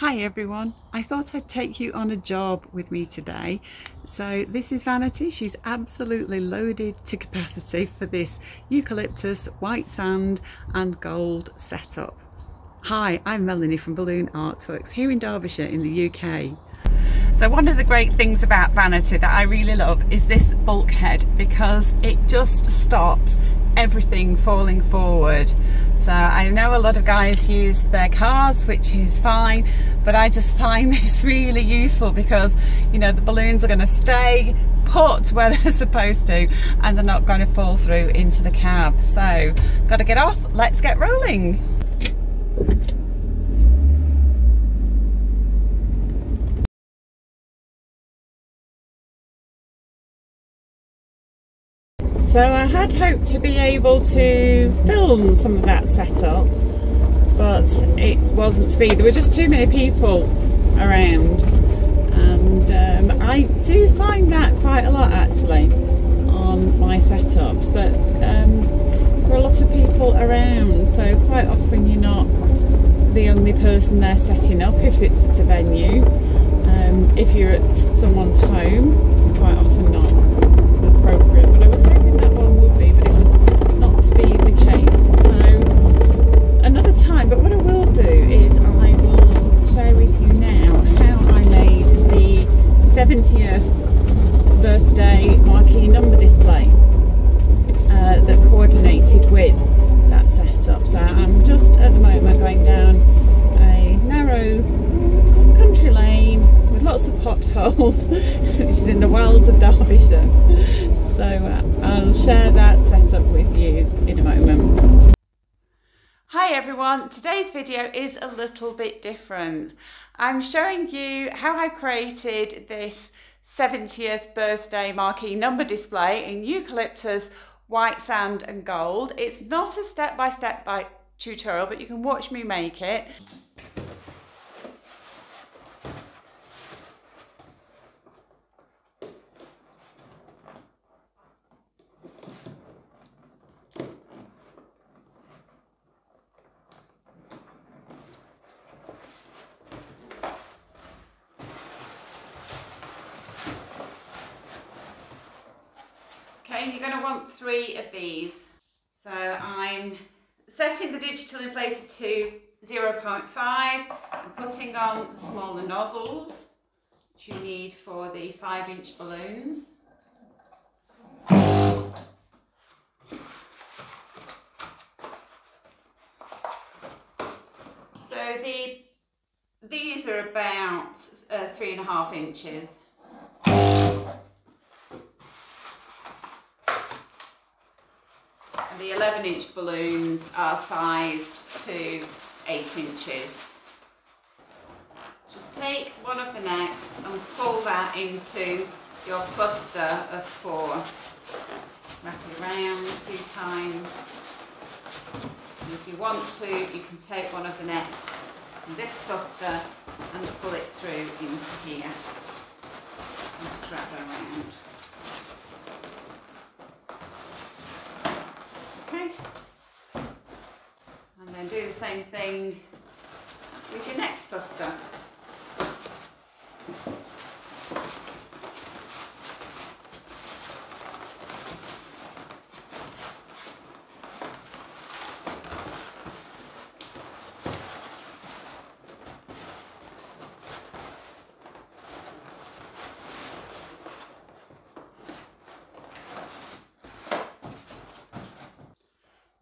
Hi everyone, I thought I'd take you on a job with me today. So this is Vanity, she's absolutely loaded to capacity for this eucalyptus, white sand and gold setup. Hi, I'm Melanie from Balloon Artworks here in Derbyshire in the UK. So one of the great things about Vanity that I really love is this bulkhead because it just stops everything falling forward. So I know a lot of guys use their cars, which is fine, but I just find this really useful because, you know, the balloons are going to stay put where they're supposed to and they're not going to fall through into the cab. So, got to get off, let's get rolling. So I had hoped to be able to film some of that setup, but it wasn't to be. There were just too many people around, and um, I do find that quite a lot actually on my setups. That um, there are a lot of people around, so quite often you're not the only person there setting up if it's at a venue. Um, if you're at someone's home, it's quite often not appropriate. Wilds of Derbyshire. So uh, I'll share that setup with you in a moment. Hi everyone, today's video is a little bit different. I'm showing you how I created this 70th birthday marquee number display in eucalyptus, white sand and gold. It's not a step-by-step -step tutorial, but you can watch me make it. Okay, you're going to want three of these. So I'm setting the digital inflator to 0.5 and putting on the smaller nozzles, which you need for the 5 inch balloons. So the these are about uh, three and a half inches. 11 inch balloons are sized to 8 inches. Just take one of the necks and pull that into your cluster of four. Wrap it around a few times. And if you want to, you can take one of the necks from this cluster and pull it through into here. And just wrap that around. Okay. And then do the same thing with your next cluster.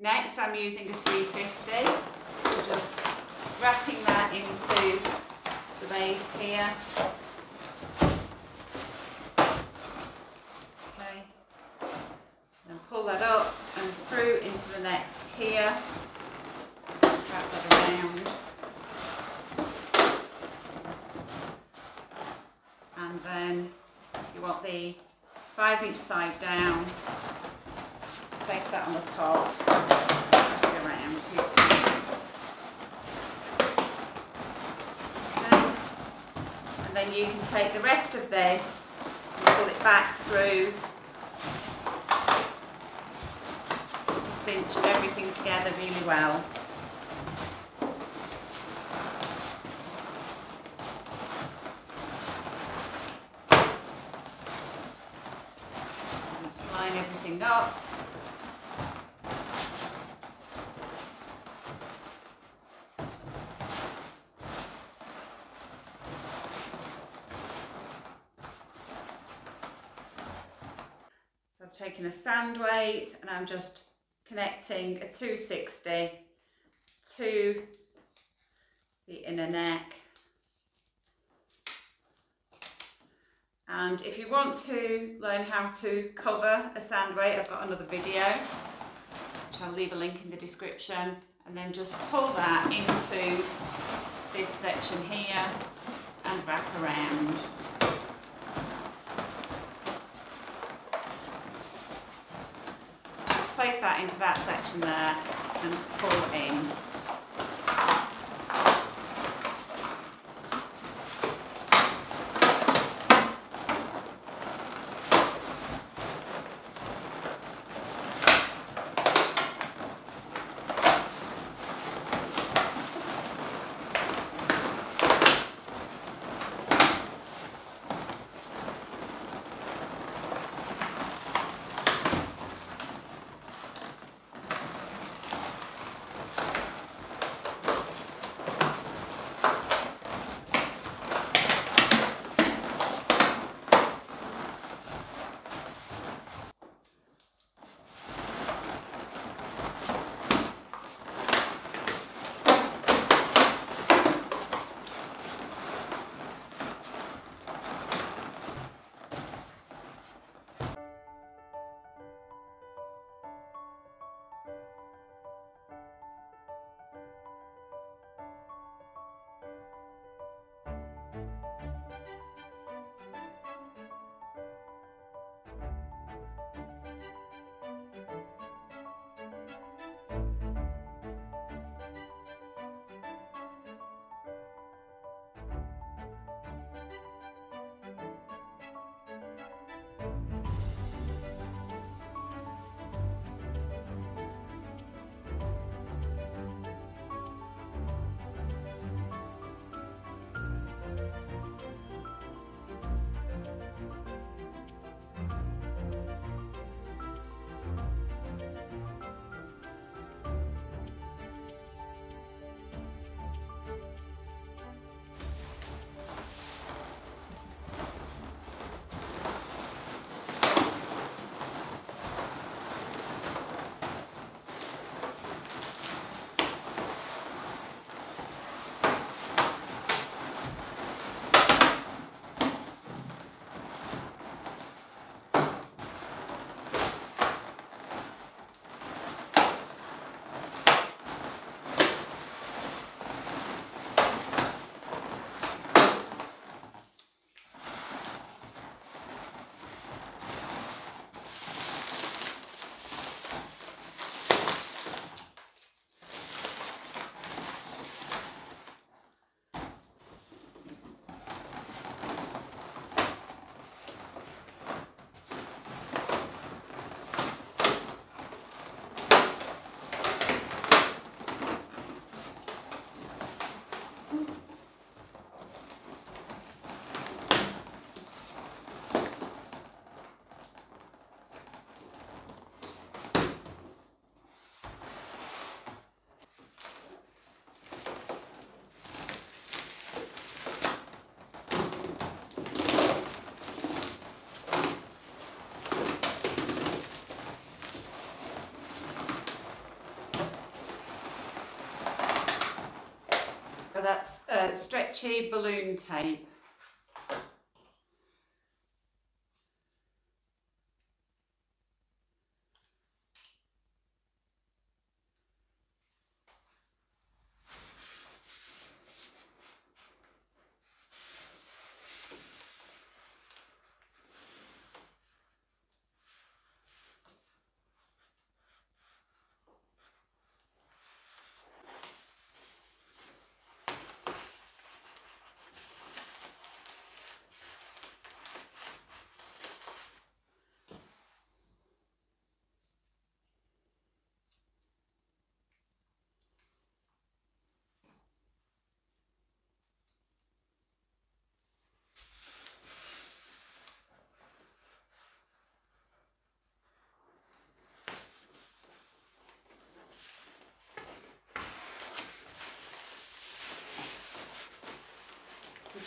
Next I'm using a 350, so just wrapping that into the base here. Okay, then pull that up and through into the next here, wrap that around. And then you want the 5 inch side down place that on the top. And then you can take the rest of this and pull it back through to cinch everything together really well. everything up. So a sand weight and I'm just connecting a 260 to the inner neck. And if you want to learn how to cover a sand weight, I've got another video, which I'll leave a link in the description. And then just pull that into this section here and back around. Place that into that section there and pull it in. Stretchy balloon tape.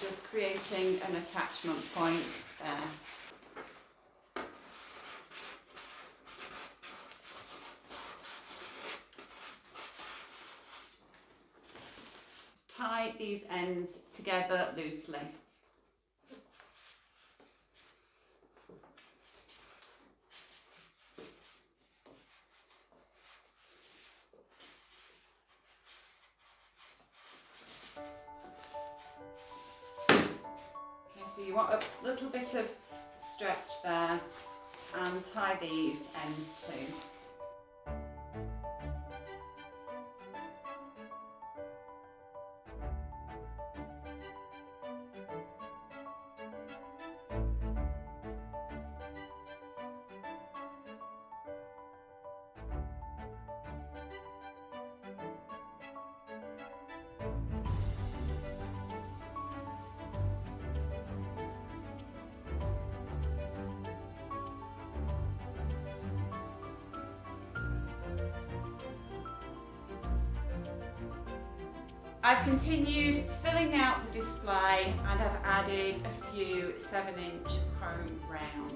Just creating an attachment point there. Just tie these ends together loosely. You want a little bit of stretch there and tie these ends too. I've continued filling out the display and I've added a few 7 inch chrome rounds.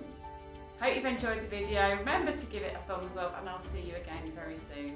Hope you've enjoyed the video. Remember to give it a thumbs up and I'll see you again very soon.